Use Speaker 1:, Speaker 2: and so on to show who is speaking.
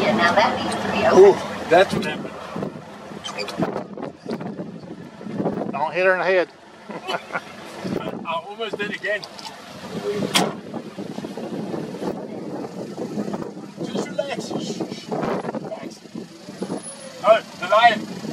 Speaker 1: Yeah, now that needs to be
Speaker 2: Ooh, that's what happened.
Speaker 3: Don't hit her in the head.
Speaker 2: I almost did again. Just relax. Relax. Oh, the lion.